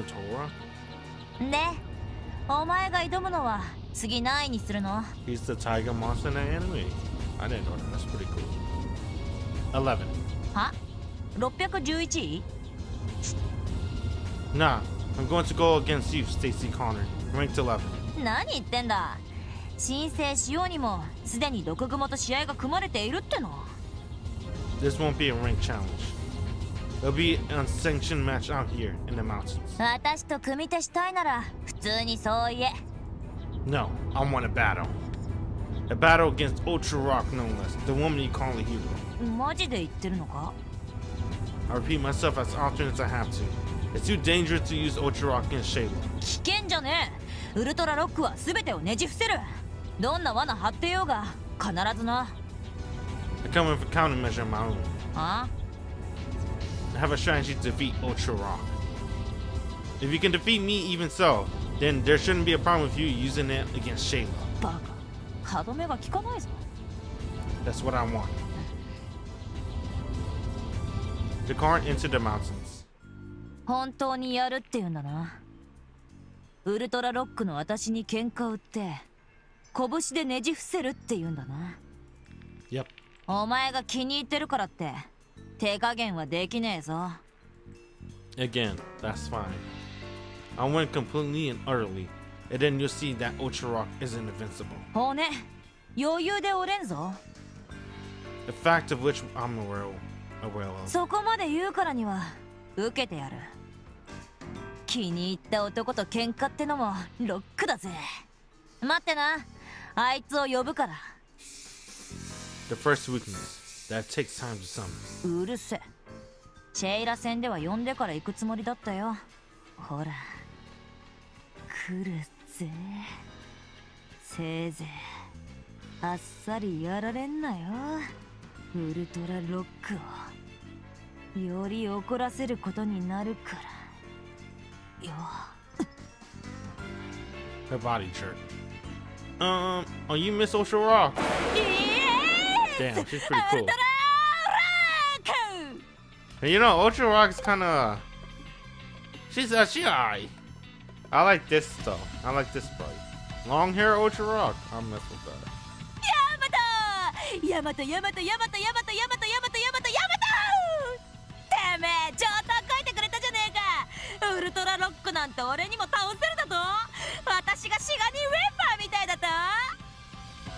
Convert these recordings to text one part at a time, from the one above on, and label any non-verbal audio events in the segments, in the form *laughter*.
Tora? でお前が挑むのは次何位にするの He's the tiger monster in the anime. I didn't know that. That's pretty cool. 11. は611位 Nah, I'm going to go against you, Stacy Connor. Ranked 11. 何言ってんだ申請しようにもすでに毒蜘蛛と試合が組まれているっての This won't be a rank challenge. It'll be an unsanctioned match out here in the mountains. 私と組手したいなら普通にそう言え No, I want a battle. A battle against Ultra Rock, no less. The woman you call a hero. マジで言ってるのか I repeat myself as often as I have to. It's too dangerous to use Ultra Rock against Shayla. 危険じゃねえウルトラロックは全てをねじ伏せるどんな罠張ってようが必ずな I come in for countermeasure of my own. あ I Have a strategy to defeat Ultra Rock. If you can defeat me even so, then there shouldn't be a problem with you using it against Shayla. That's what I want. Jakar into the mountains. 本当にやるって言うんだなウルトラロックの私に喧嘩売って拳でねじ伏せるって言うんだな Yep. お前が気に入ってるからって手加減はできねえぞ Again, that's fine. I win completely and utterly, and then you'll see that Ultra Rock isn't invincible. 骨余裕で折れんぞ The fact of which I'm aware, aware of. そこまで言うからには受けてやる気に入った男と喧嘩ってのもロックだぜ待ってなあいつを呼ぶから The first weakness that takes time to summon. うるせシェイラ戦では呼んでから行くつもりだったよ。ほら。来るぜ。せいぜい。あっさりやられんなよ。ウルトラロックをより怒らせることになるから。よ。Her body jerk. Um, oh, you miss Rock. *laughs* Damn, she's pretty cool. You know, Ultra Rock's kind of. She's uh, she I, I like this though. I like this bike. Long hair Ultra Rock. I'm mess with that. Yamato! Yamato! Yamato! Yamato! Yamato! Yamato! Yamato! Yamato! Yamato!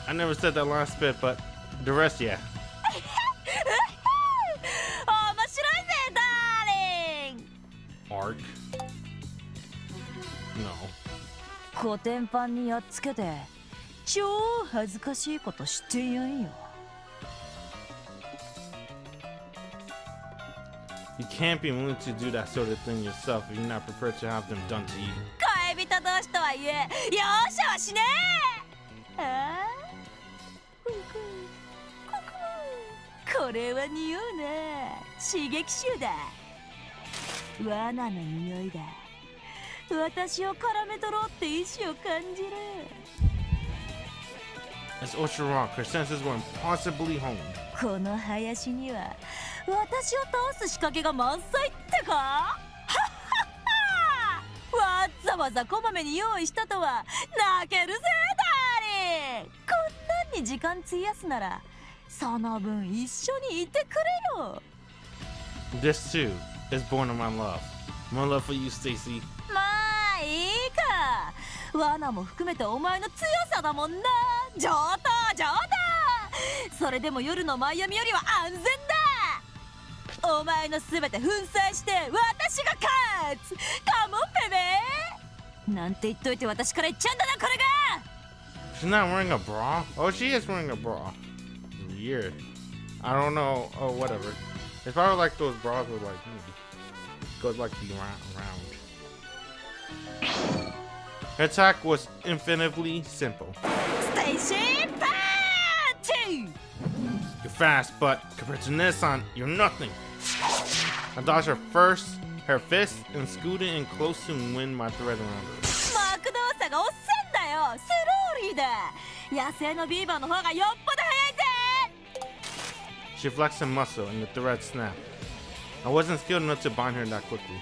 I never said that last bit, but. The rest, yeah. 面白いぜダーリン Arc. No. コテンパンにやっつけて超恥ずかしいことしてやんよ You can't be willing to do that sort of thing yourself if you're not prepared to have them done to you. 恋人同士とはいえ容赦はしねえああここれは匂うな刺激臭だ。罠の匂いだ。私を絡め取ろうって意志を感じる。It's Ultra Rock. Her senses were impossibly honed. この林には私を倒す仕掛けが満載ってか？*laughs* わざわざこまめに用意したとは泣けるぜダーリン！こんなんに時間費やすならその分一緒にいてくれよ This too is born of my love. My love for you, Stacy. まあいいか罠も含めてお前の強さだもんな上等上等それでも夜のマイアミよりは安全だお前の全て粉砕して私が勝つカモンペベなんて言っといて私から言っちゃうんだなこれが She's not wearing a bra? Oh, she is wearing a bra. year. I don't know. Oh, whatever. It's probably like those bras with like hmm, me. goes like the round. round. Attack was infinitely simple. Station party. You're fast, but compared to Nissan, you're nothing. I dodged her first, her fist, and scooted in close to win my thread around her. 野生のビーバーの方がよっぽど速い she flexed a muscle and the thread snapped. I wasn't skilled enough to bind her that quickly.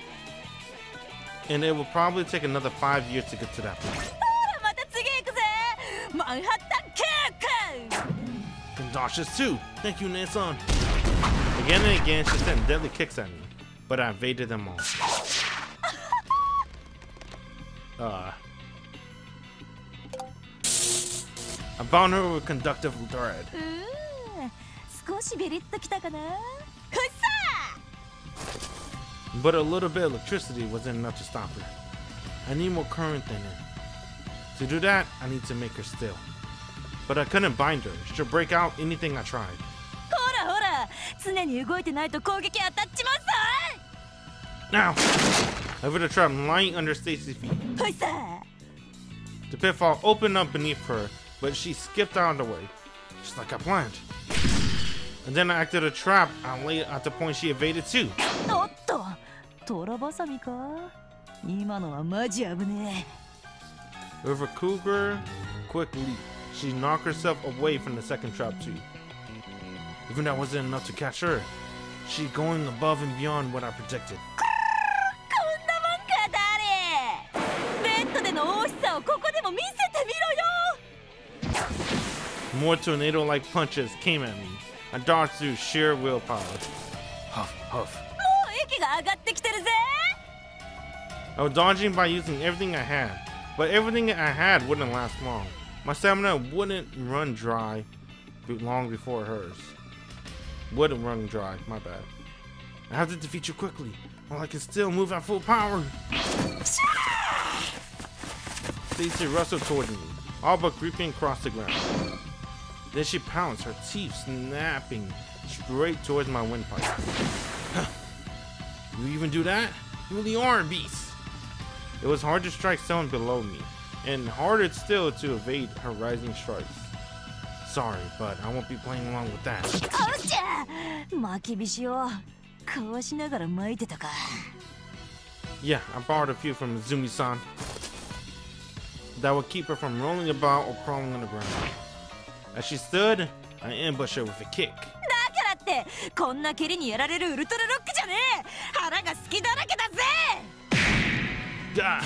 And it will probably take another five years to get to that point. Manhattan kick! And dashes too! Thank you, Nansan! Again and again, she sent deadly kicks at me, but I evaded them all. *laughs* uh. I bound her with conductive thread. Hmm? うーん少しビリッときたかなふっさ But a little bit of electricity wasn't enough to stop her. I need more current than it. To do that, I need to make her still. But I couldn't bind her. She'll break out anything I tried. ほらほら常に動いてないと攻撃当たっちまう Now! I put a trap lying under Stacy's feet. さふっさ The pitfall opened up beneath her, but she skipped out of the way, just like I planned. And then I acted a trap and late at the point she evaded too. With a cougar, quickly, she knocked herself away from the second trap too. Even that wasn't enough to catch her. She going above and beyond what I predicted. More tornado-like punches came at me and dance through sheer willpower. Huff, huff. Oh, I was dodging by using everything I had, but everything I had wouldn't last long. My stamina wouldn't run dry long before hers. Wouldn't run dry, my bad. I have to defeat you quickly, while I can still move at full power. Stacy rustled toward me, all but creeping across the ground. Then she pounced, her teeth snapping straight towards my windpipe. You even do that? You really are a beast! It was hard to strike someone below me, and harder still to evade her rising strikes. Sorry, but I won't be playing along with that. Yeah, I borrowed a few from Izumi-san. That would keep her from rolling about or crawling on the ground. As she stood, I ambushed her with a kick. だからってこんな蹴りにやられるウルトラロックじゃねえ腹が好きだらけだぜ Gah!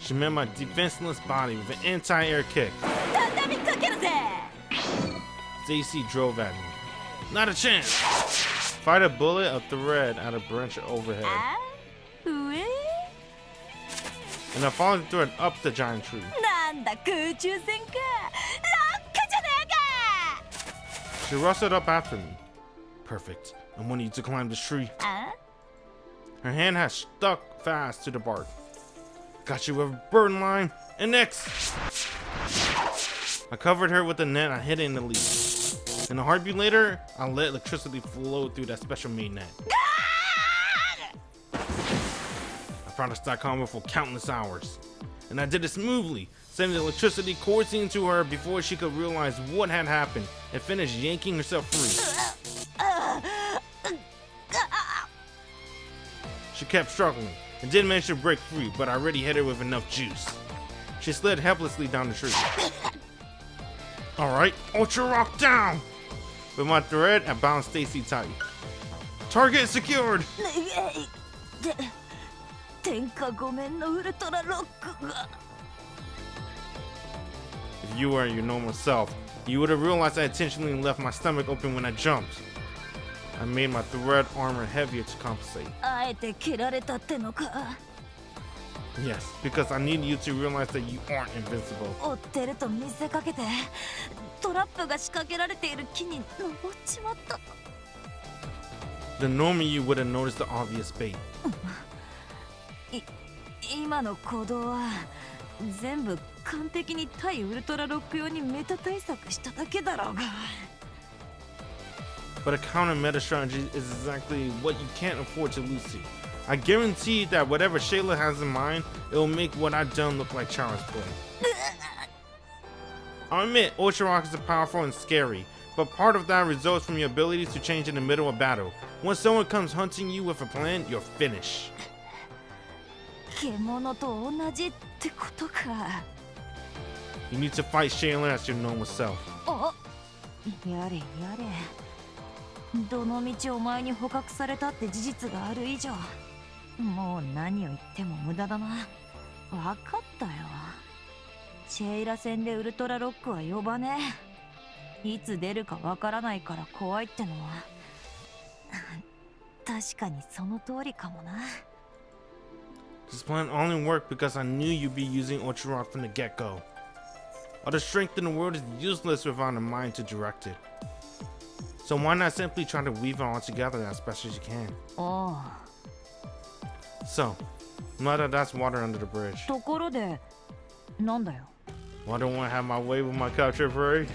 She met my defenseless body with an anti-air kick. 畳みかけるぜ Stacy drove at me. Not a chance! Fired a bullet, a thread at a branch overhead, あ上 and I followed the thread up the giant tree. なんだ空中戦かロックじゃねえか She rustled up after me. Perfect. I wanted you to climb this tree. あ Her hand has stuck fast to the bark. Got you with a burn line and next. I covered her with a net I hid in the leaves. And a heartbeat later, I let electricity flow through that special made net. I practiced that combo for countless hours. And I did it smoothly, sending electricity coursing into her before she could realize what had happened and finish yanking herself free. She kept struggling and didn't manage to break free, but I already hit her with enough juice. She slid helplessly down the tree. Alright, Ultra Rock down! With my thread, I bound Stacy tight. Target secured! you were your normal self, you would have realized I intentionally left my stomach open when I jumped. I made my thread armor heavier to compensate. あえて蹴られたってのか Yes, because I need you to realize that you aren't invincible. 追ってると見せかけてトラップが仕掛けられている木に登っちまった The normal you would have noticed the obvious bait. *laughs* い今の行動は全部 完璧に対ウルトラロック用にメタ対策しただけだろうが But a counter meta strategy is exactly what you can't afford to lose to. I guarantee that whatever Shayla has in mind, it will make what I've done look like child's play. *laughs* I admit, Ultra Rock is powerful and scary, but part of that results from your ability to change in the middle of battle. Once someone comes hunting you with a plan, you're finished. *laughs* 獣と同じってことか You need to fight Shayla as your normal self. あやれやれどの道お前に捕獲されたって事実がある以上もう何を言っても無駄だな分かったよシェイラ戦でウルトラロックは呼ばねえいつ出るかわからないから怖いってのは確かにその通りかもな This plan only worked because I knew you'd be using Ultra Rod from the get-go. All the strength in the world is useless without a mind to direct it. So why not simply try to weave it all together as best as you can? おう So, now that that's water under the bridge, ところでなんだよ why don't I have my way with my capture parade?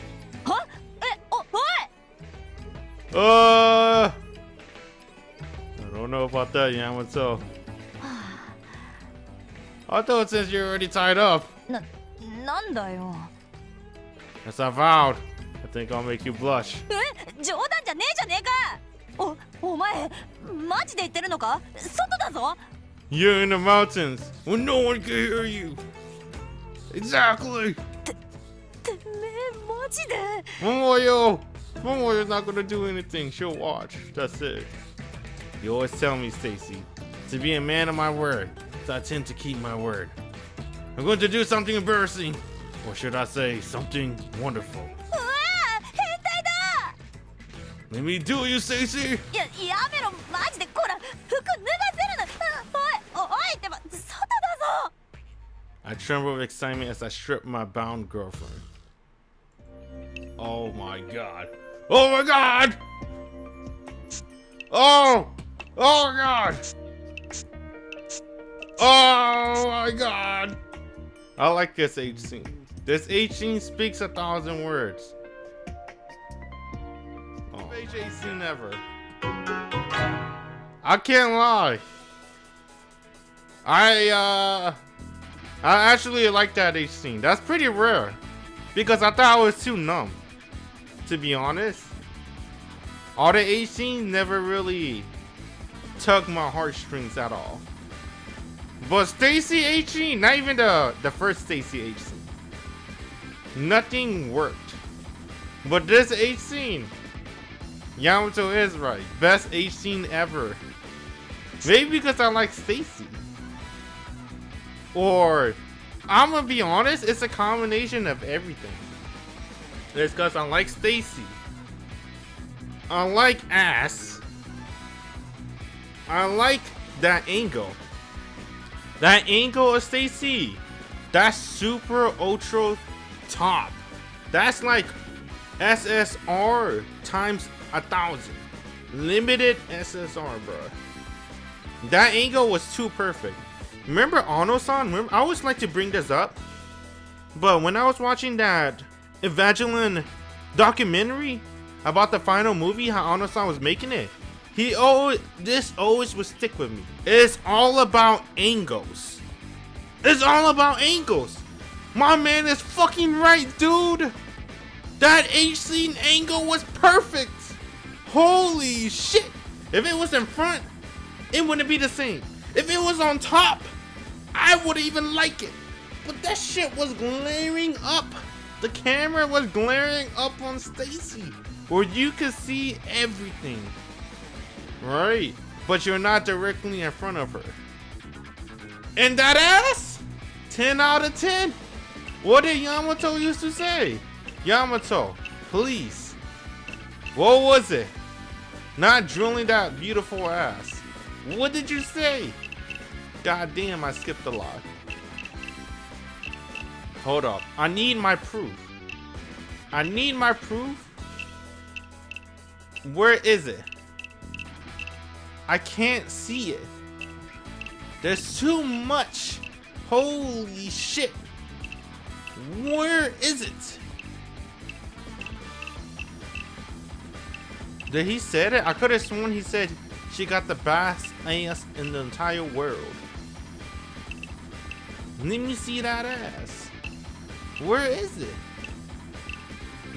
はえおおい Uh, I don't know about that, Yamato. *sighs* I thought since you're already tied up, ななんだよ as I vowed, I think I'll make you blush. *laughs* え冗談じゃねえじゃねえかおお前マジで言ってるのか外だぞ You're in the mountains when no one can hear you. Exactly. てめえマジで Momoyo, Momoyo's not gonna do anything. She'll watch. That's it. You always tell me, Stacy, to be a man of my word. So I tend to keep my word. I'm going to do something embarrassing, or should I say, something wonderful. うわ変態だ Let me do you, Stacy. いややめろマジでこら服脱がせるなあおいおおいってば外だぞ I tremble with excitement as I strip my bound girlfriend. Oh my god. Oh my god! Oh! Oh my god! Oh my god! I like this H scene. This H scene speaks a thousand words. Oh. Scene ever. I can't lie. I uh I actually like that H scene. That's pretty rare. Because I thought I was too numb. To be honest. All the H scenes never really tugged my heartstrings at all. But Stacy H scene, not even the, the first Stacy H scene. Nothing worked. But this H scene, Yamato is right. Best H scene ever. Maybe because I like Stacy. Or I'm gonna be honest, it's a combination of everything. It's because I like Stacy. I like ass. I like that angle. That angle of Stacy. That super ultra top. That's like SSR times a thousand. Limited SSR, bro. That angle was too perfect. Remember Ono-san? I always like to bring this up. But when I was watching that Evangelion documentary about the final movie, how Ono-san was making it, he always this always would stick with me. It's all about angles. It's all about angles. My man is fucking right, dude. That H scene angle was perfect. Holy shit. If it was in front, it wouldn't be the same. If it was on top, I would even like it. But that shit was glaring up. The camera was glaring up on Stacy, where you could see everything. Right, but you're not directly in front of her. And that ass? 10 out of 10. What did Yamato used to say? Yamato, please. What was it? Not drilling that beautiful ass. What did you say? God damn, I skipped a lot. Hold up. I need my proof. I need my proof. Where is it? I can't see it. There's too much. Holy shit. Where is it? Did he said it? I could have sworn he said she got the best ass in the entire world. Let me see that ass. Where is it?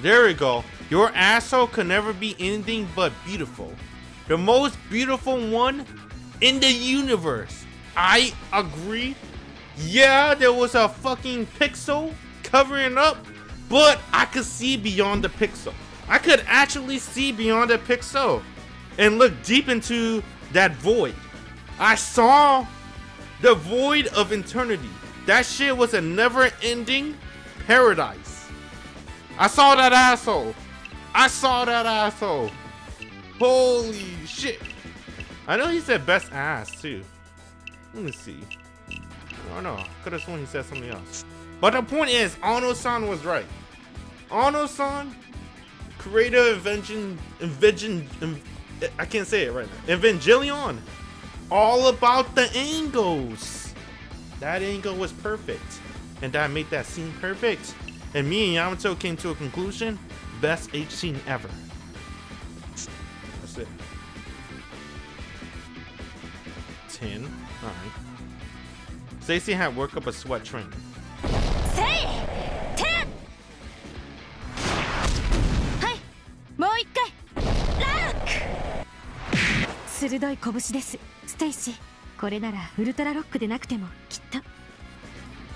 There we go. Your asshole can never be anything but beautiful. The most beautiful one in the universe. I agree. Yeah, there was a fucking pixel covering up, but I could see beyond the pixel. I could actually see beyond the pixel and look deep into that void. I saw the void of eternity. That shit was a never-ending paradise. I saw that asshole. I saw that asshole. Holy shit. I know he said best ass too. Let me see. I don't know. Could have sworn he said something else. But the point is, Ono-san was right. Ono-san, creator Invention, Invention, I can't say it right now. Evangelion. All about the angles. That angle was perfect. And that made that scene perfect. And me and Yamato came to a conclusion. Best H scene ever. That's it. 10. Alright. Stacy had work up a sweat train. はいもう一回。ラック。鋭い拳です。ステイシー。これならウルトラロックでなくてもきっと。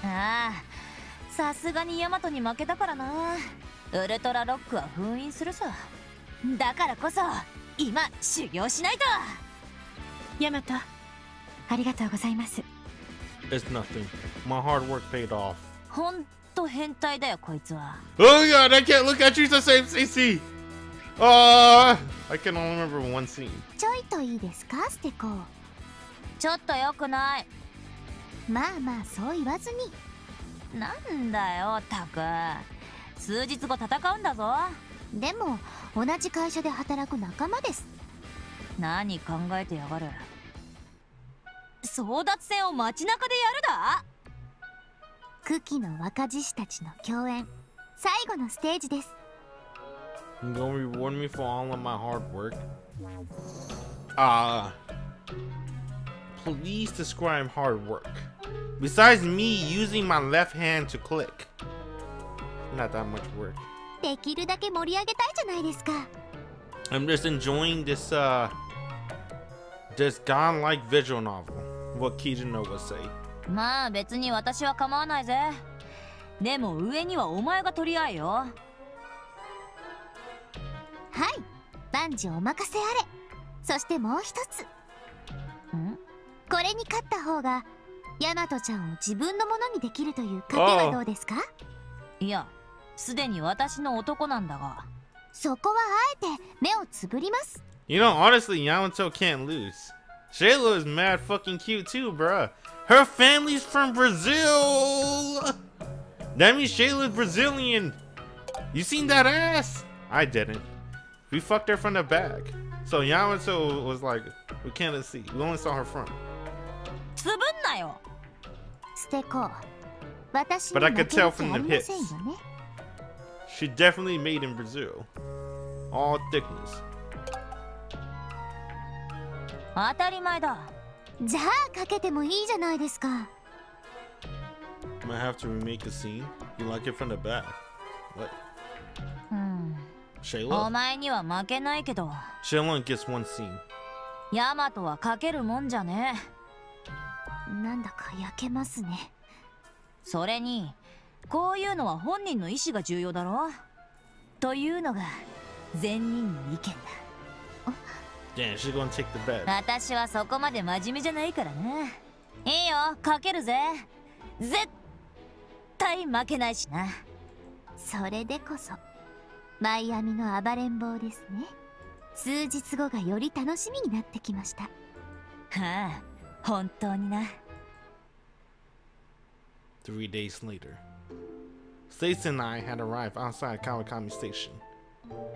ああさすがにヤマトに負けたからな。ウルトラロックは封印するさ。だからこそ今修行しないと。ヤマトありがとうございます。It's nothing. My hard work paid off. ほんと変態だよこいつは。Oh god, I can't look at you. The same CC! Uh, I can only remember one scene. ちょいといいですかステコ。ちょっとよくない。まあまあそう言わずに。なんだよタク。数日後戦うんだぞ。でも同じ会社で働く仲間です。何考えてやがる。争奪戦を街中でやるだ？久喜の若獅子たちの共演最後のステージです You gonna reward me for all of my hard work? Uh, please describe hard work. Besides me using my left hand to click. Not that much work. できるだけ盛り上げたいじゃないですか I'm just enjoying this, uh, this godlike visual novel. What Kijino would say. まあ別に私は構わないぜ。でも上にはお前が取り合えよ。はい。万事お任せあれ。そしてもう一つ。ん？これに勝った方がヤマトちゃんを自分のものにできるという賭けはどうですか？いやすでに私の男なんだが。そこはあえて目をつぶります。You know, honestly, Yamato can't lose. Shayla is mad fucking cute too, bruh. Her family's from Brazil! That means Shayla's Brazilian. You seen that ass? I didn't. We fucked her from the back. So Yamato was like, we can't see. We only saw her front. つぶんなよステコ私 But に I 負 could ける tell 気 from あ the りませんよ hits. ね She definitely made in Brazil. All thickness. 当たり前だ じゃあかけてもいいじゃないですか Might have to remake the scene. You like it from the back. What? うんお Shayla? 前には負けないけど Shayla gets one scene. ヤマトはかけるもんじゃねなんだか焼けますねそれにこういうのは本人の意思が重要だろというのが善人の意見だ Damn, she's gonna take the bet. 私はそこまで真面目じゃないからないいよかけるぜ絶対負けないしなそれでこそマイアミの暴れん坊ですね数日後がより楽しみになってきましたはあ本当にな Three days later, Stacy and I had arrived outside Kawakami Station.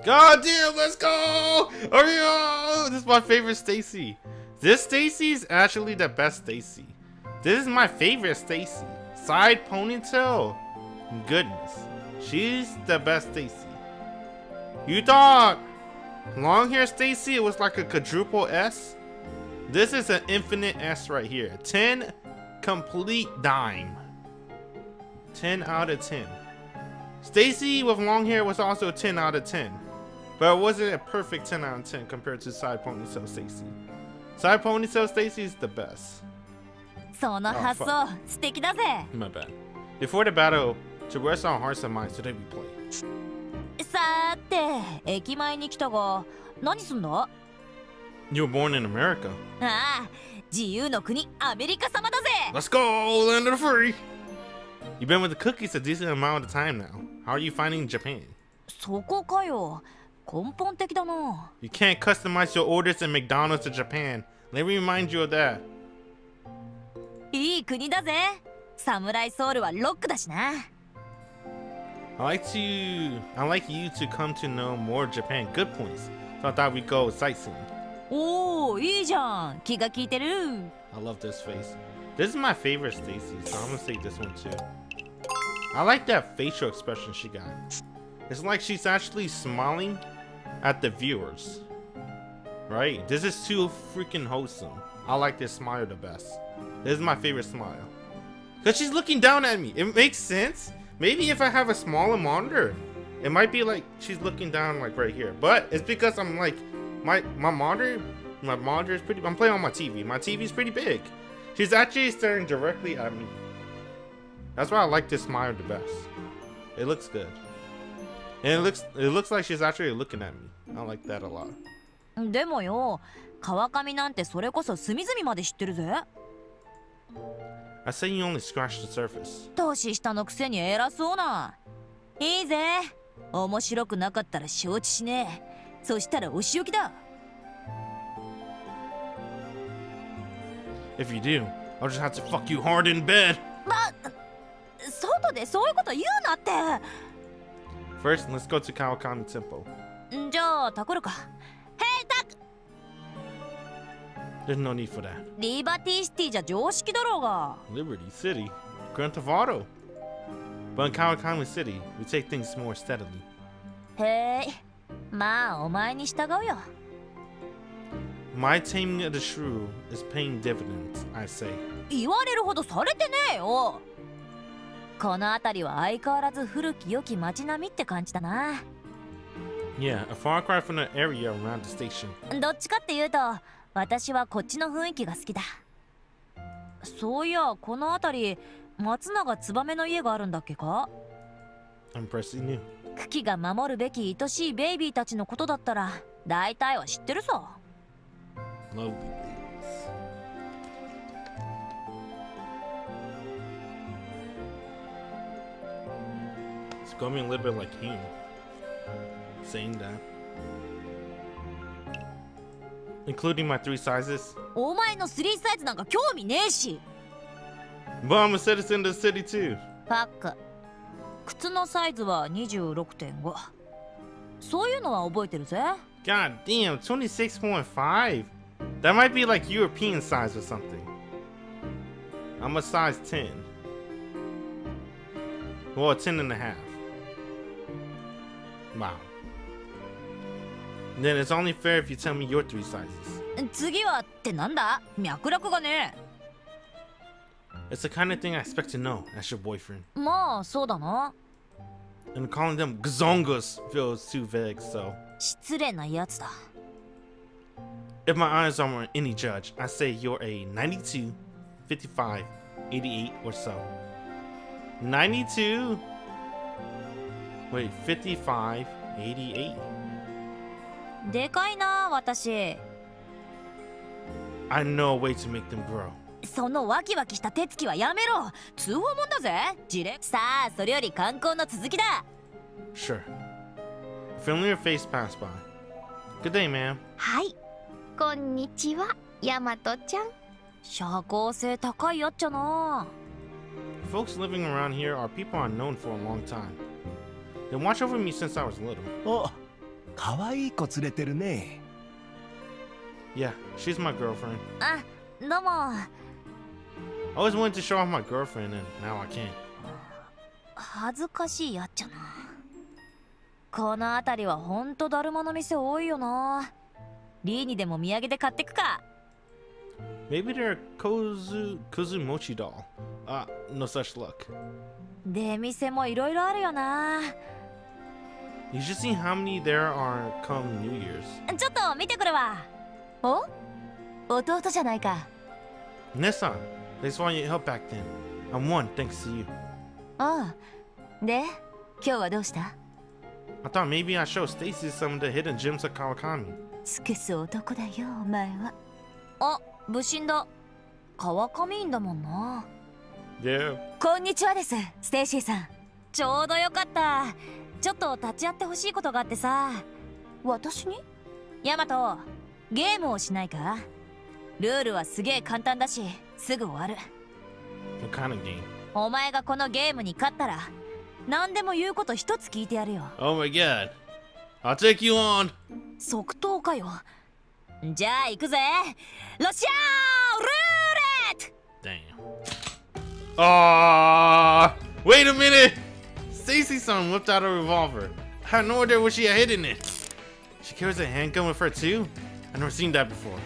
God damn, let's go! Up! This is my favorite Stacy. This Stacy is actually the best Stacy. This is my favorite Stacy. Side ponytail. Goodness. She's the best Stacy. You thought long hair Stacy was like a quadruple S? This is an infinite S right here. 10 complete dime. 10 out of 10. Stacy with long hair was also a 10 out of 10, but it wasn't a perfect 10 out of 10 compared to Side Ponytail Stacy. Side Ponytail Stacy is the best. Oh, fuck. My bad. Before the battle, to rest our hearts and minds, today we play. You were born in America. Let's go, land of the free! You've been with the Kukis a decent amount of time now. How are you finding Japan? そこかよ根本的だな You can't customize your orders in McDonald's to Japan. Let me remind you of that. いい国だぜサムライソウルはロックだしな I like to I like you to come to know more Japan. Good points. So I thought we'd go sightseeing. おおいいじゃん気が利いてる I love this face. This is my favorite Stacy, so I'm gonna say this one too. I like that facial expression she got. It's like she's actually smiling at the viewers. Right? This is too freaking wholesome. I like this smile the best. This is my favorite smile. Cause she's looking down at me. It makes sense. Maybe if I have a smaller monitor, it might be like she's looking down like right here. But it's because I'm like my my monitor my monitor is pretty I'm playing on my TV. My TV is pretty big. She's actually staring directly at me. That's why I like this smile the best. It looks good. And it looks it looks like she's actually looking at me. I like that a lot. でもよ川上なんてそれこそ隅々まで知ってるぜ I say you only scratched the surface. 年下のくせに偉そうないいぜ面白くなかったら承知しねえそしたらお仕置きだ If you do, I'll just have to fuck you hard in bed. ま 外でそういうこと言うなっ First, let's go to Kawakami Temple. じゃあタコるかへいタク There's no need for that. リバティシティじゃ常識だろうが Liberty City, Grand Theft Auto. But in Kawakami City, we take things more steadily. へいまあお前に従うよ My taming of the shrew is paying dividends, I say. 言われるほどされてねえよこの辺りは相変わらず古き良き街並みって感じだな。Yeah, a far cry from the area around the station. どっちかっていうと私はこっちの雰囲気が好きだ。そういやこの辺り松永燕の家があるんだっけか？I'm. クキが守るべき愛しいベイビーたちのことだったら大体は知ってるさ Lovely babies. It's going to be a little bit like him. Saying that. Including my three sizes. お前の3サイズなんか興味ねえし But I'm a citizen of the city too. パック靴のサイズは26.5そういうのは覚えてるぜ God damn, 26.5? That might be like European size or something. I'm a size 10. Well, 10 and a half. Wow. Then it's only fair if you tell me your three sizes. 次はってなんだ脈絡がね It's the kind of thing I expect to know as your boyfriend. まあそうだな And calling them gazongas feels too vague, so. 失礼なやつだ If my eyes are on any judge, I say you're a 92, 55, 88 or so. 92? Wait, 55, 88? でかいな私 I know a way to make them grow. そのワキワキした手つきはやめろ通報もんだぜ事例さあそれより観光の続きだ Sure. A familiar face passed by. Good day, ma'am. はいこんにちはヤマトちゃん社交性高いやっちゃな Folks living around here are people I've known for a long time. They watch over me since I was little. お可愛い子連れてるね Yeah, she's my girlfriend. あどうも I always wanted to show off my girlfriend, and now I can't. 恥ずかしいやっちゃなこの辺りはほんとだるまの店多いよなリーにでも土産で買ってくか Maybe they're Kozu Kozumochi doll. Ah, no such luck. 出店もいろいろあるよな You should see how many there are come New Year's. ちょっと見てくるわお弟じゃないか Nissan, thanks for all your help back then. I'm one thanks to you. ああで今日はどうした I thought maybe I'd show Stacy some of the hidden gems of Kawakami. 尽くす男だよお前はあ武神だ 川上院だもんな Yeah. こんにちはですステイシーさんちょうどよかった ちょっと立ち会ってほしいことがあってさ私に？ヤマトゲームをしないか？ルールはすげえ簡単だしすぐ終わる What kind of game? お前がこのゲームに勝ったら何でも言うこと一つ聞いてやるよ Oh my god. I'll take you on. 即答かよじゃあ行くぜロシアールーレット Damn. Ah, wait a minute. Stacy son whipped out a revolver. I had no idea where she had hidden it. She carries a handgun with her too? I've never seen that before.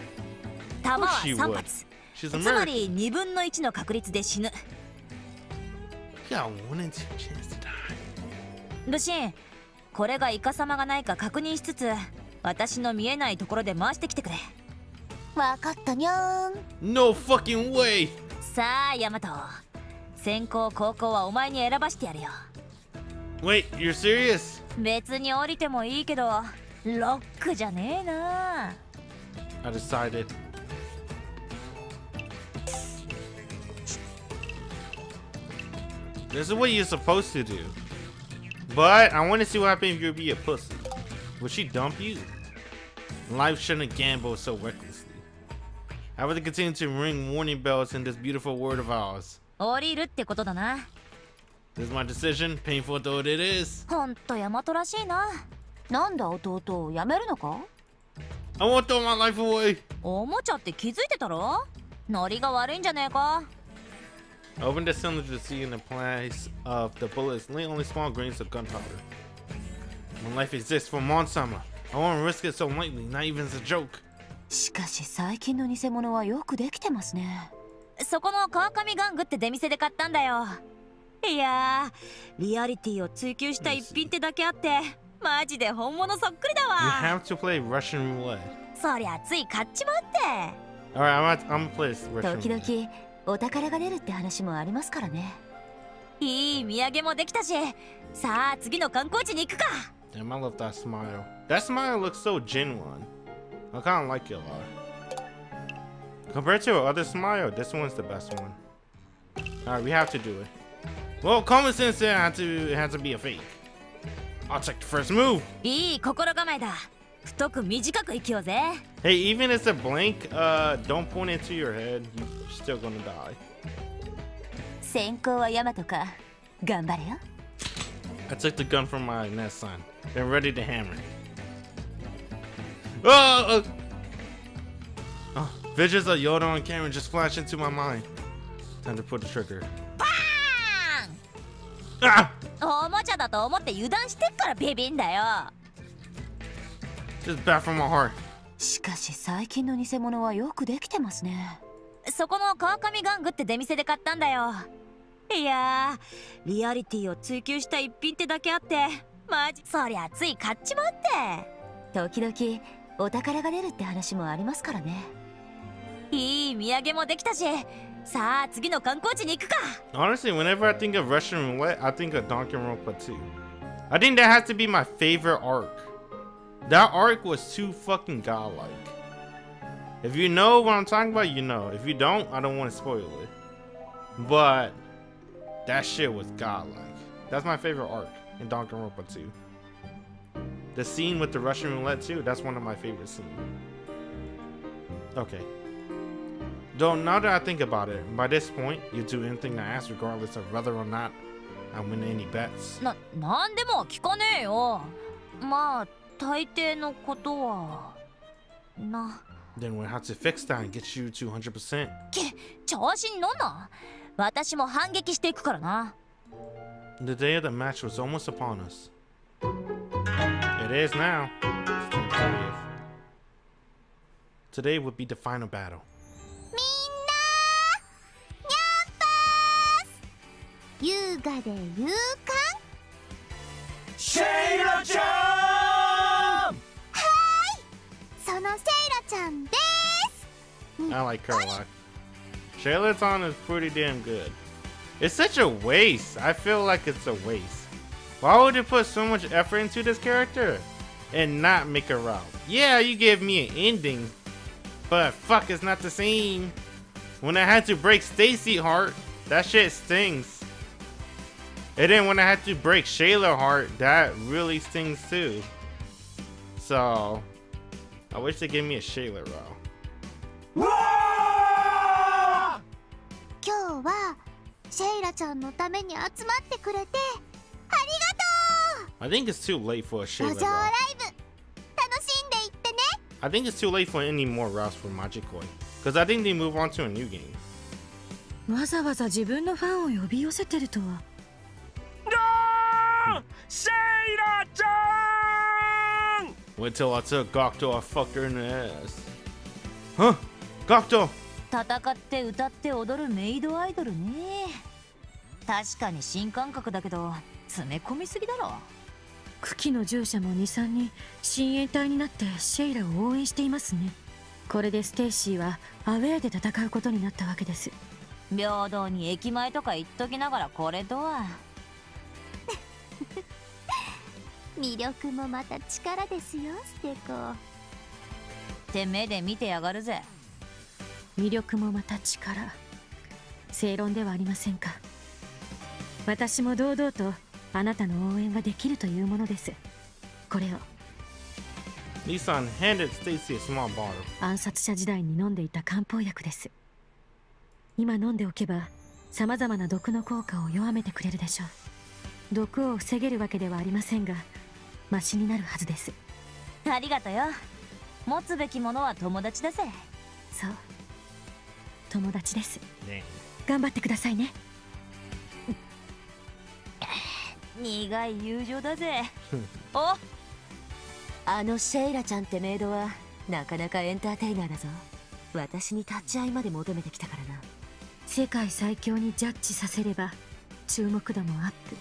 弾は she 3 would. 発 She's つ a ま murderer. り2分の1の確率で死ぬ You got one in two chance to die. ルシンこれがイカ様がないか確認しつつ私の見えないところで回してきてくれわかったにゃーん No fucking way. さあヤマト先行後攻はお前に選ばしてやるよ Wait, you're serious? 別に降りてもいいけどロックじゃねえな I decided. This is what you're supposed to do. But I want to see what happens if you be a pussy. Would she dump you? Life shouldn't gamble so recklessly. I would continue to ring warning bells in this beautiful world of ours. 降りるってことだな This is my decision, painful though it is. ほんとヤマトらしいななんだ弟をやめるのか I won't throw my life away. おもちゃって気づいてたろノリが悪いんじゃねえか Open the cylinder to see in the place of the bullets lay only small grains of gunpowder. When life exists for Monsama, I won't risk it so lightly, not even as a joke. しかし最近の偽物はよくできてますねそこの川上玩具って出店で買ったんだよいやーリアリティを追求した一品ってだけあってマジで本物そっくりだ You わ have to play Russian roulette. そりゃつい買っちまうって Alright, I'm, I'm play this Russian 時 roulette. 々お宝が出るって話もありますからねいい土産もできたしさあ次の観光地に行くか Damn, I love that smile. That smile looks so genuine. I kinda like it a lot. Compared to her other smile, this one's the best one. Alright, we have to do it. Well, common sense said it had to, it had to be a fake. I'll take the first move. いい心構えだ太く短く生きようぜ Hey, even if it's a blank, uh, don't point it to your head. You're still gonna die. 先行はヤマトか頑張れよ I took the gun from my nest son, then ready to hammer. Oh! uh, oh, visions of Yoda on camera just flashed into my mind. Time to pull the trigger. パ Ah! おもちゃだと思って油断してっからビビんだよ。Just bad from my heart. しかし最近の偽物はよくできてますね。そこの川上玩具って出店で買ったんだよ。いやーリアリティを追求した一品ってだけあってマジそりゃつい買っちまうって。時々お宝が出るって話もありますからね。いい土産もできたし さあ次の観光地に行くか Honestly, whenever I think of Russian roulette, I think of Danganronpa 2. I think that has to be my favorite arc. That arc was too fucking godlike. If you know what I'm talking about, you know. If you don't, I don't want to spoil it. But that shit was godlike. That's my favorite arc in Danganronpa 2. The scene with the Russian roulette too, that's one of my favorite scenes. Okay. Though now that I think about it, by this point, you do anything I ask regardless of whether or not I win any bets. ななんでも聞かねえよまあ大抵のことはな Then we'll have to fix that and get you to 100%. 調子に乗んな私も反撃していくからな The day of the match was almost upon us. It is now. It's June 30th. Today would be the final battle. んなニャンパース優雅で勇敢 Shayla Chan! そのセイラちゃんです I like her a lot. Charlatan is pretty damn good. It's such a waste. I feel like it's a waste. Why would you put so much effort into this character and not make a route? Yeah, you gave me an ending, but fuck, it's not the same. When I had to break Stacy heart, that shit stings. And then when I had to break Shayla heart, that really stings too. So, I wish they gave me a Shayla row. I think it's too late for a Shayla 路上ライブ楽しんでいってね. I think it's too late for any more routes for Majikoi Because I think they move on to a new game. わざわざ自分のファンを呼び寄せてるとは。シェイラちゃん Wait till I took Gokto, I fucked her in the ass. Huh? Gokto! 戦って歌って踊るメイドアイドルね確かに新感覚だけど詰め込みすぎだろ久喜の従者も23人親衛隊になってシェイラを応援していますねこれでステイシーはアウェーで戦うことになったわけです平等に駅前とか言っときながらこれとは *laughs* 魅力もまた力ですよステコ。て目で見てやがるぜ。魅力もまた力。正論ではありませんか。私も堂々とあなたの応援ができるというものです。これを。Nissan handed Stacy a small bottle. 暗殺者時代に飲んでいた漢方薬です。今飲んでおけば様々な毒の効果を弱めてくれるでしょう毒を防げるわけではありませんがマシになるはずです。ありがとよ。持つべきものは友達だぜ。そう。友達です。Dang. 頑張ってくださいね。苦い友情だぜ。*laughs* お。あのシェイラちゃんってメイドはなかなかエンターテイナーだぞ。私に立ち会いまで求めてきたからな。世界最強にジャッジさせれば注目度もアップ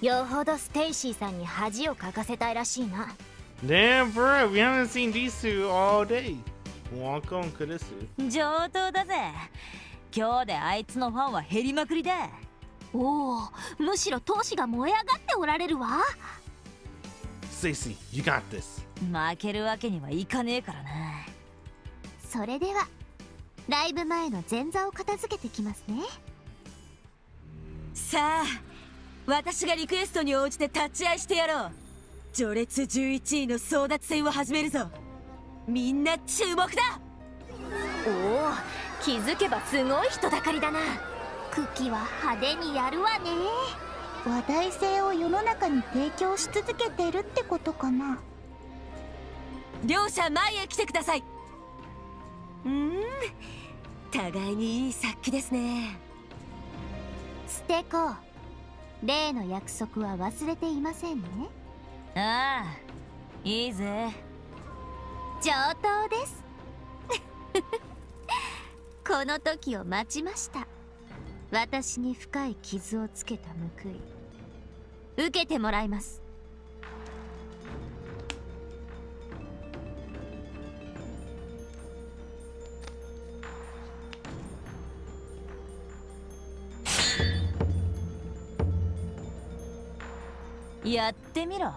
よほどステイシーさんに恥をかかせたいらしいな Damn, bro, we haven't seen these two all day. Welcome, Kurisu. 上等だぜ今日であいつのファンは減りまくりだおおむしろ闘志が燃え上がっておられるわ Stacy, you got this. 負けるわけにはいかねえからなそれではライブ前の前座を片付けてきますねさあ私がリクエストに応じて立ち会いしてやろう。序列11位の争奪戦を始めるぞ。みんな注目だ。おお気づけばすごい人だかりだな。クッキーは派手にやるわね。話題性を世の中に提供し続けてるってことかな。両者前へ来てください。うーん。互いにいい殺気ですね。ステコ例の約束は忘れていませんね。ああいいぜ。上等です。*laughs* この時を待ちました。私に深い傷をつけた報い。受けてもらいますやってみろ.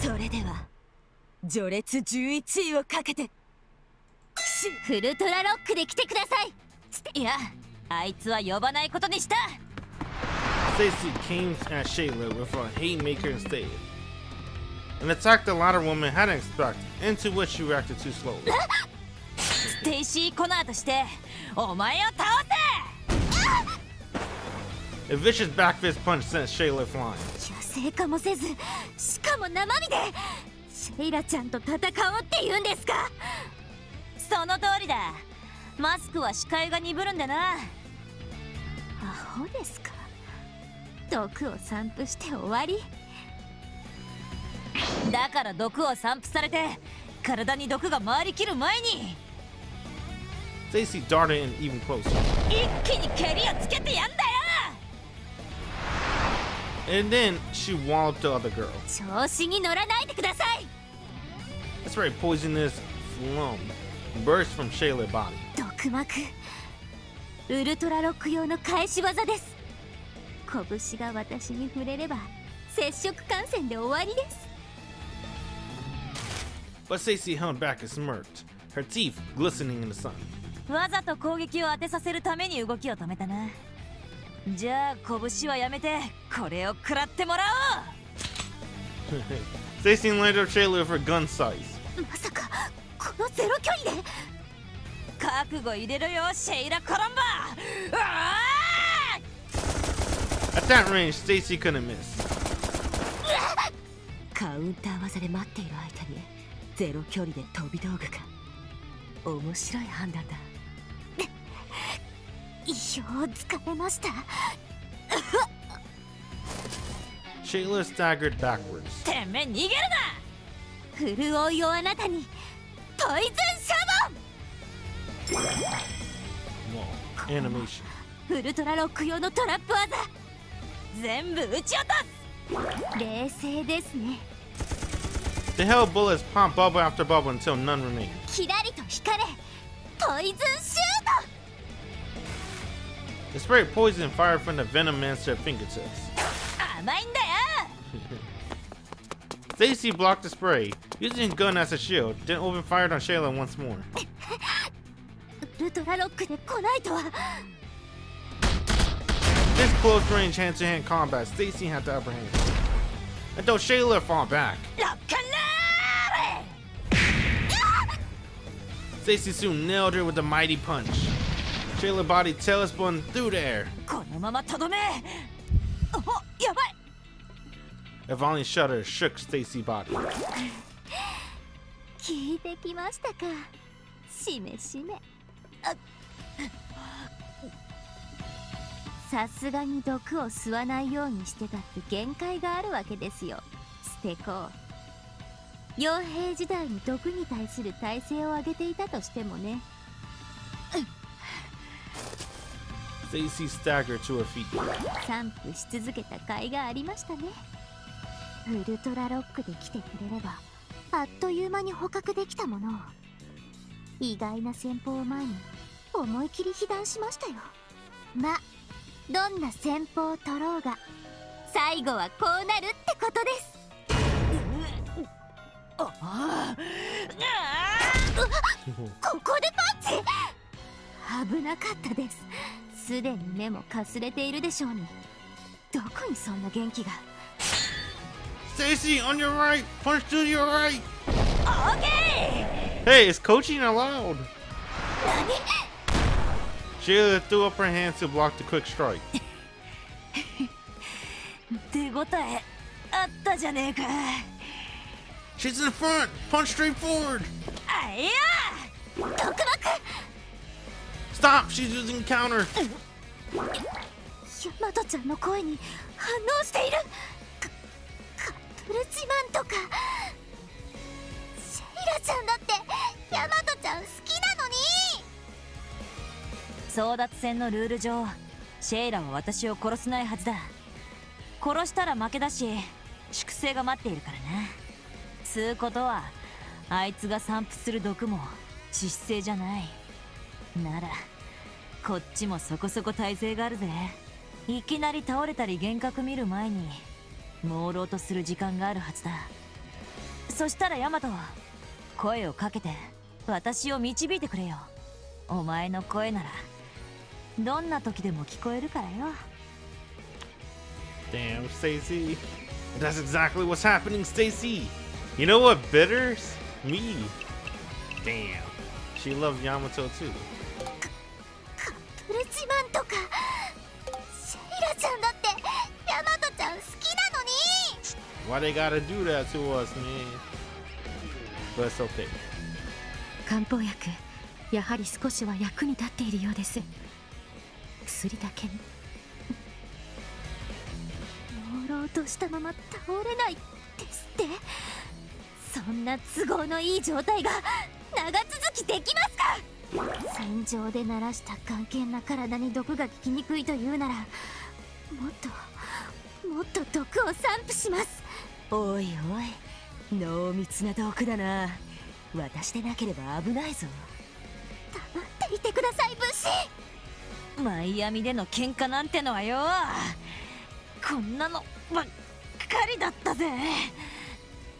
それでは序列11位をかけてフルトラロックで来てくださいいやあいつは呼ばないことにした Stacy came at Shayla with a haymaker instead. An attack the latter woman hadn't expected, into which she reacted too slowly. ステイシー・コナーとしてお前を倒せ A vicious back fist punch sent Shayla flying. 虚勢かもせずしかも生身でシェイラちゃんと戦おうって言うんですかその通りだマスクは視界が鈍るんでなアホですか毒を散布して終わりだから毒を散布されて体に毒が回りきる前に Stacy darted in even closer. 一気に蹴りをつけてやんだよ And then she walloped the other girl. 調子に乗らないでください That's very poisonous phloem burst from Shayla's body. 毒膜ウルトラロック用の返し技です拳が私に触れれば接触感染で終わりです but Stacy held back and smirked, her teeth glistening in the sun. わざと攻撃を当てさせるために動きを止めたなじゃあ拳はやめてこれを食らってもらおう。Up Shayla with her gun sights. まさかこのゼロ距離で？覚悟入れろよシェイラ・コロンバうわ At that range, Stacy couldn't miss. カウンター技で待っている間にゼロ距離で飛び道具か。面白い判断だ意表をつかれました Shayla staggered backwards. てめえ逃げるな潤いをあなたにポイズンシャ Whoa. Animation. ドンウルトラロック用のトラップ技全部撃ち落と冷静ですね The hell bullets pump bubble after bubble until none remain. キラリと光れポイズンシュー the spray of poison fire from the venom mancer fingertips. *laughs* Stacy blocked the spray, using gun as a shield, then opened fire on Shayla once more. this close range hand to hand combat, Stacy had the upper hand. Until Shayla fought back. Stacy soon nailed her with a mighty punch. Shayla body tail spun through the air. このままとどめ。おやばい。A violent shudder shook Stacy's body. 聞いてきましたか。しめしめ。さすがに毒を吸わないようにしてたって限界があるわけですよ。ステコ傭兵時代に毒に対する耐性を上げていたとしてもね Stacy staggered to her feet. 散布し続けた甲斐がありましたね。ウルトラロックで来てくれればあっという間に捕獲できたものを。意外な戦法を前に思い切り被弾しましたよ。まどんな戦法を取ろうが最後はこうなるってことです。あここでパンチ危なかったですすでに目もかすれているでしょうにどこにそんな元気が Stacy, on your right! Punch to your right! オーケ Hey, is coaching allowed? 何 Shayla threw up her hands to block the quick strike. ー手応えあったじゃねえか She's in front! Punch straight forward! あいや特幕 Stop! She's using counter! ヤマトちゃんの声に反応している。カカップル自慢とか。シェイラちゃんだってヤマトちゃん好きなのに。争奪戦のルール上シェイラは私を殺せないはずだ。殺したら負けだし粛清が待っているからなつうことはあいつが散布する毒も致死性じゃない。ならこっちもそこそこ耐性があるぜいきなり倒れたり幻覚見る前に朦朧とする時間があるはずだそしたらヤマト声をかけて私を導いてくれよお前の声ならどんな時でも聞こえるからよ Damn, Stacy. That's exactly what's happening, Stacy. You know what bitters? Me. Damn. She loves Yamato too. ル自慢とか。シェイラちゃんだってヤマトちゃん好きなのに。Why they gotta do that to us, man? But it's okay. 漢方薬やはり少しは役に立っているようです。薬だけに朦朧としたまま倒れないですって。そんな都合のいい状態が長続きできますか？戦場で鳴らした関係な体に毒が効きにくいというならもっともっと毒を散布します。おいおい濃密な毒だな。私でなければ危ないぞ。黙っていてください武士。マイアミでの喧嘩なんてのはよ。こんなのばっかりだったぜ。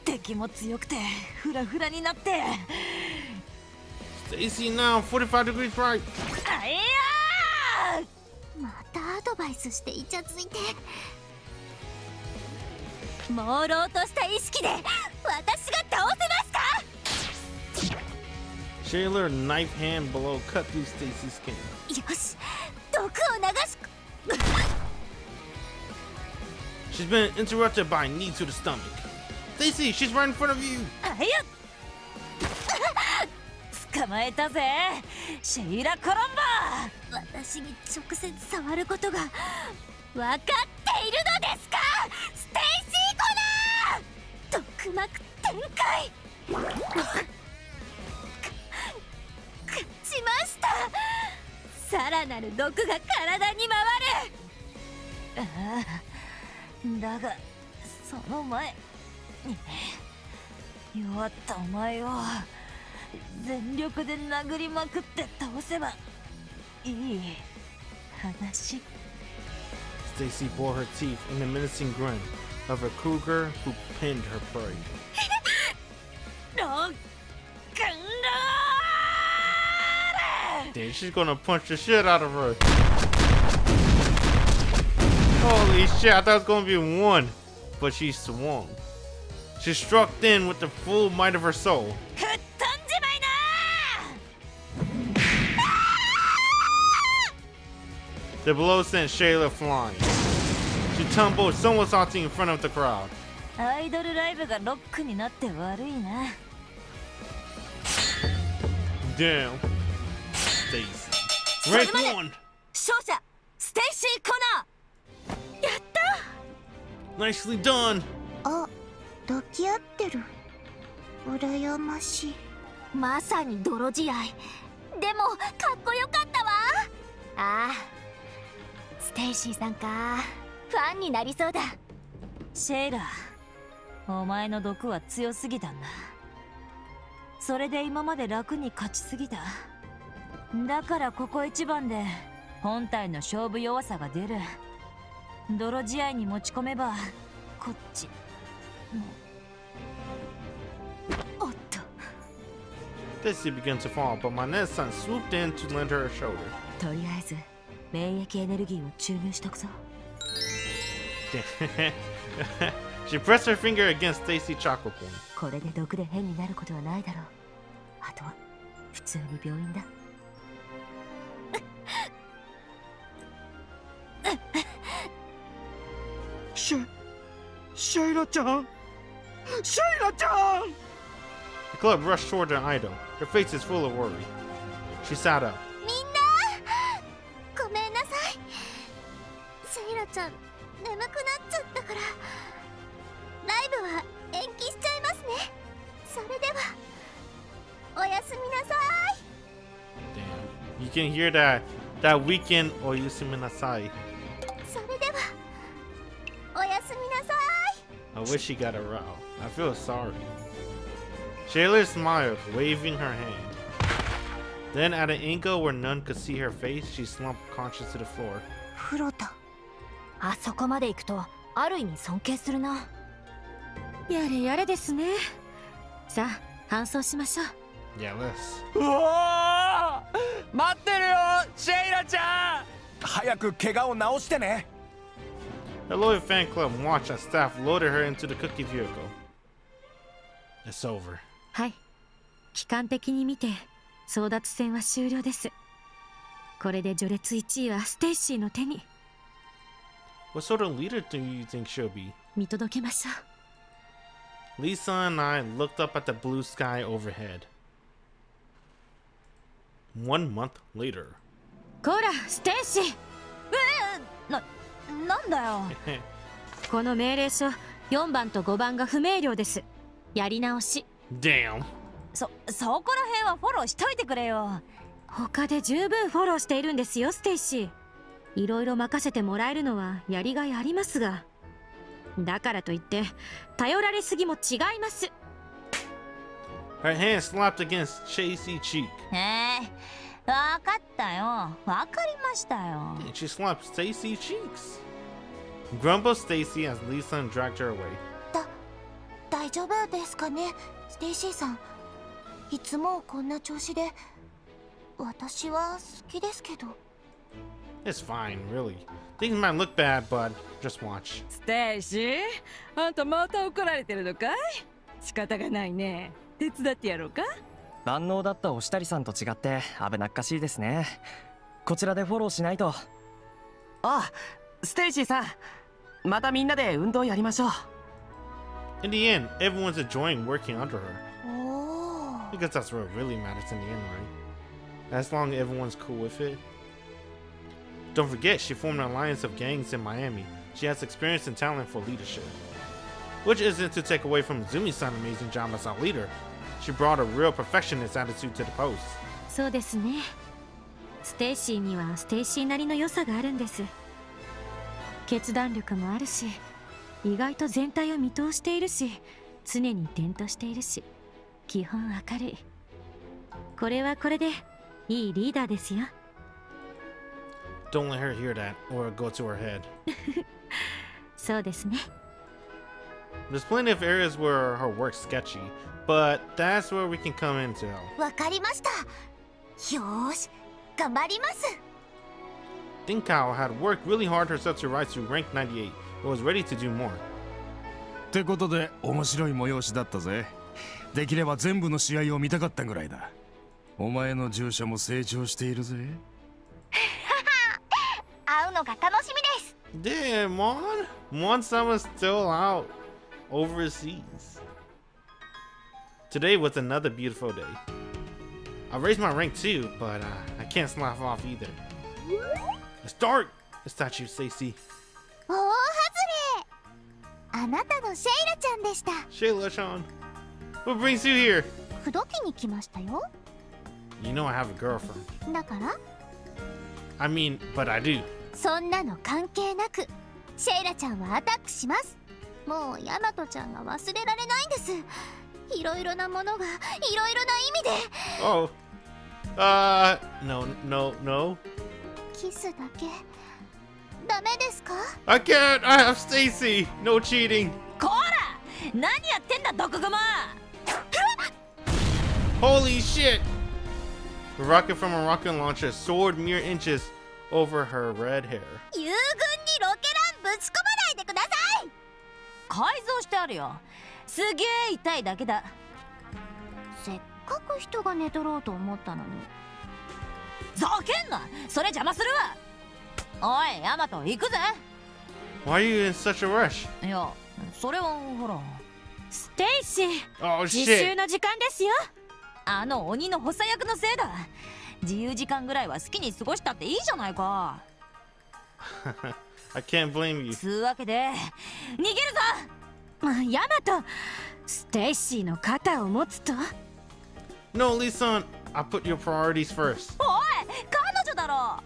敵も強くてフラフラになって Stacy now, 45 degrees right. あいやまたアドバイスしてイチャついてー朦朧とした意識で私が倒せますか Shayla, knife hand below, cut through Stacy's skin. よし毒を流し She's been interrupted by a knee to the stomach. Stacy, she's right in front of you. 捕まえたぜ。シェイラ・コロンボ私に直接触ることが分かっているのですか？ステイシー・コナー！毒膜展開！勝ちました！さらなる毒が体に回る！ああだがその前に弱ったお前を全力で殴りまくって倒せばいい話 Stacy bore her teeth in the menacing grin of a cougar who pinned her prey. *laughs* ロックンロール Damn, she's gonna punch the shit out of her. Holy shit, I thought it was gonna be one, but she swung. She struck in with the full might of her soul. The blow sent Shayla flying. She tumbled somersaulting in front of the crowd. アイドルライブがロックになって悪いな Damn. Stacy. Rank one. 勝者ステイシー・コナー Nicely done. あ抱き合ってる羨ましいまさに泥仕合でもかっこよかったわああステイシーさんか。ファンになりそうだ。シェイラお前の毒は強すぎたんだそれで今まで楽に勝ちすぎただからここ一番で本体の勝負弱さが出る。泥仕合に持ち込めばこっち。もおっと。Stacy began to fall, but my net son swooped in to lend her a shoulder. とりあえず免疫エネルギーを注入しとくぞ *laughs* she pressed her finger against Stacy's chakra point. これで毒で変になることはないだろうあとは普通に病院だ Sh- Shayla chan! Shayla chan! The club rushed toward the idol. Her face is full of worry. She sat up. ちゃん眠くなっちゃったからライブは延期しちゃいますねそれではおやすみなさい Damn. You can hear that that weekend or you see me nasai. それではおやすみなさい I wish she got a row. I feel sorry. Shayla smiled, waving her hand. Then, at an angle where none could see her face, she slumped conscious to the floor. フロタ あそこまで行くとある意味尊敬するな。やれやれですね。さあ搬送しましょう。Yeah, let's. うわー待ってるよシェイラちゃん。早く怪我を治してね。Loyal fan club watched as staff loaded her into the cookie vehicle. It's over. はい。期間的に見て争奪戦は終了です。これで序列1位はステイシーの手に What sort of leader do you think she'll be? Lisa and I looked up at the blue sky overhead. One month later. こらステイシーななんだよこの命令書4番と5番が不明瞭ですやり直し Damn. そそこら辺はフォローしといてくれよ他で十分フォローしているんですよステイシーいろいろ任せてもらえるのはやりがいありますがだからといって頼られすぎも違います Her hand slapped against Chasey's cheek. ええわかったよわかりましたよ And she slapped Stacy's cheeks. Grumbled Stacy as Lisa dragged her away. 大大丈夫ですかねステイシーさんいつもこんな調子で私は好きですけど It's fine, really. Things might look bad, but just watch. ステイシーあんたまた怒られてるのかい仕方がないね手伝ってやろうか万能だったおしたりさんと違って危なっかしいですねこちらでフォローしないとあステイシーさんまたみんなで運動やりましょう In the end, everyone's enjoying working under her. おお Because that's what really matters in the end, right? As long as everyone's cool with it. Don't forget, she formed an alliance of gangs in Miami. She has experience and talent for leadership. Which isn't to take away from Zumi-san's amazing job as our leader. She brought a real perfectionist attitude to the post. そうですねステイシーにはステイシーなりの良さがあるんです決断力もあるし意外と全体を見通しているし常に伝としているし基本明るいこれはこれでいいリーダーですよ Don't let her hear that, or go to her head. そうですね There's plenty of areas where her work's sketchy, but that's where we can come in to help. わかりましたよーし頑張ります Dinkao had worked really hard herself to rise to rank 98 and was ready to do more. ってことで面白い催しだったぜできれば全部の試合を見たかったぐらいだお前の従者も成長しているぜ会 うのが楽しみです Damn, Mon! Mon-sama's still out overseas. Today was another beautiful day. I raised my rank too, but uh, I can't slack off either. It's dark! It's not you, Stacy. 大外れあなたのシェイラちゃんでした Shayla Sean. What brings you here? 口説きに来ましたよ You know I have a girlfriend. だから I mean, but I do. そんなの関係なくシェイラちゃんはアタックしますもうヤマトちゃんが忘れられないんですいろいろなものがいろいろな意味で Oh. Uh, no, no, no. キスだけダメですか I can't! I have Stacy! No cheating! こら何やってんだ毒グマ Holy shit! Rocket from a rocket launcher soared mere inches over her red hair. 友軍にロケランぶち込まないでください。改造してあるよ。すげえ痛いだけだ。せっかく人が寝取ろうと思ったのに。ざけんな。それ邪魔するわ。おいヤマト行くぜ。Why are you in such a rush? いやそれはほら。ステイシー Oh 実習 shit! の時間ですよ。あの鬼の補佐役のせいだ自由時間ぐらいは好きに過ごしたっていいじゃないか I can't blame you. つうわけで逃げるぞまヤマトステイシーの肩を持つと No, Lee-san, I put your priorities first. おい彼女だろ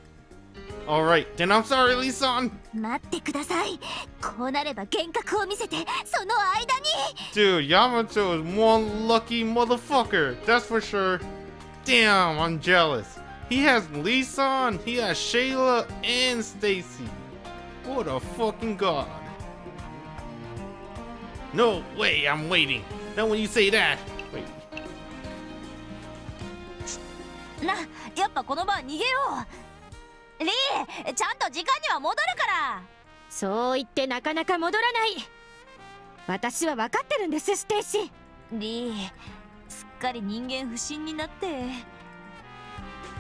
Alright, then I'm sorry, Lee-san! 待ってくださいこうなれば幻覚を見せてその間に Dude, Yamato is one lucky motherfucker, that's for sure. Damn, I'm jealous. He has Lee-san, he has Shayla, and Stacy. What a fucking god. No way, I'm waiting. Now when you say that, wait. なやっぱこの場は逃げようリーちゃんと時間には戻るからそう言ってなかなか戻らない私は分かってるんですステイシーリーかり人間不信になって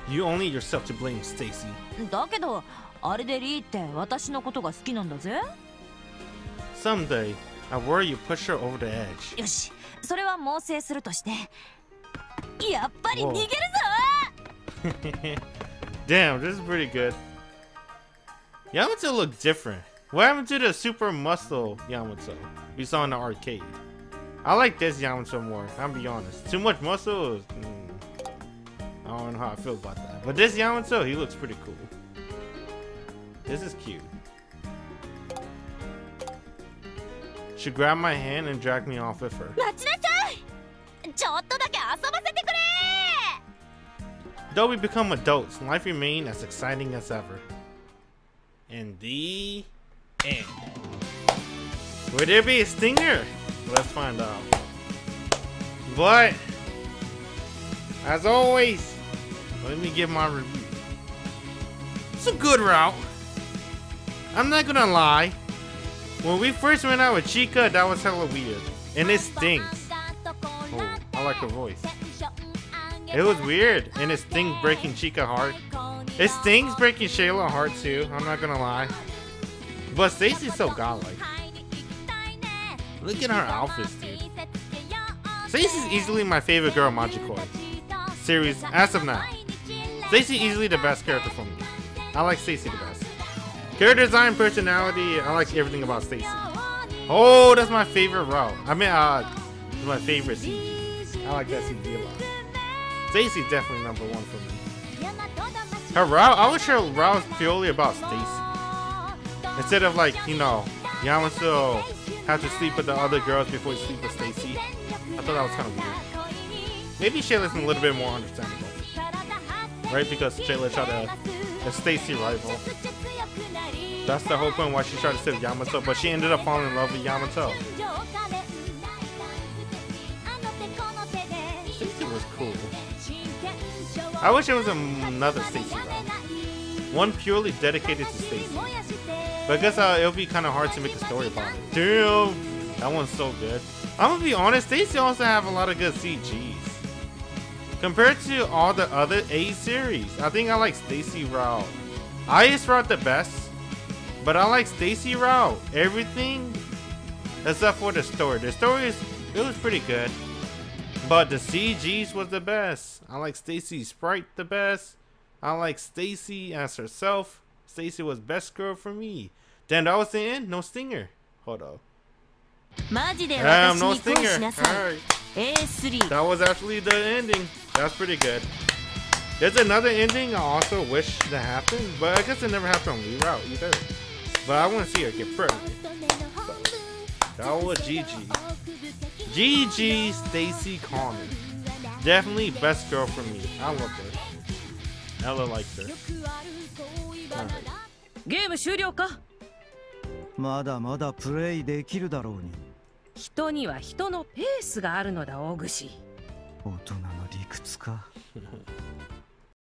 You only yourself to blame, Stacy. だけどあれでリーって私のことが好きなんだぜ Someday, I worry you push her over the edge. よしそれは猛省するとしてやっぱり逃げるぞ Damn, this is pretty good. Yamato looked different. What happened to the super muscle Yamato we saw in the arcade? I like this Yawn some more. I'm be honest. Too much muscle. Mm, I don't know how I feel about that. But this Yawn so he looks pretty cool. This is cute. She grabbed my hand and dragged me off with her. Though we become adults, life remained as exciting as ever. And the end. Would there be a stinger? Let's find out. But, as always, let me give my review. It's a good route. I'm not gonna lie. When we first went out with Chica, that was hella weird. And it stinks. Oh, I like her voice. It was weird. And it stings breaking Chica heart. It stings breaking Shayla heart too. I'm not gonna lie. But Stacy's so godlike. Look at her outfits, dude. Stacy's easily my favorite girl in Majikoi series as of now. Stacy easily the best character for me. I like Stacy the best. Character design, personality, I like everything about Stacy. Oh, that's my favorite route. I mean, uh, my favorite CG. I like that CG a lot. Stacy's definitely number one for me. Her route, I wish her route was purely about Stacy. Instead of like, you know, Yamato uh, have to sleep with the other girls before he sleep with Stacy. I thought that was kind of weird. Maybe Shayla's a little bit more understandable. Right? Because Shayla tried to a Stacy rival. That's the whole point why she tried to save Yamato, but she ended up falling in love with Yamato. Stacy was cool. I wish it was another Stacy. One purely dedicated to Stacy. But I guess uh, it'll be kind of hard to make a story about it. Damn, that one's so good. I'm gonna be honest, Stacy also have a lot of good CGs. Compared to all the other A series, I think I like Stacy route. Ice route the best, but I like Stacy route. Everything except for the story. The story is it was pretty good, but the CGs was the best. I like Stacy sprite the best. I like Stacy as herself. Stacy was best girl for me. Damn, that was the end? No stinger. Hold up. Damn, no stinger. Alright. That was actually the ending. That's pretty good. There's another ending I also wish that happened, but I guess it never happened on Reroute either. But I want to see her get pregnant. That was GG. GG Stacy Coleman. Definitely best girl for me. I love her. Ella liked her. ゲーム終了か？まだまだプレイできるだろうに。人には人のペースがあるのだ大串。大人の理屈か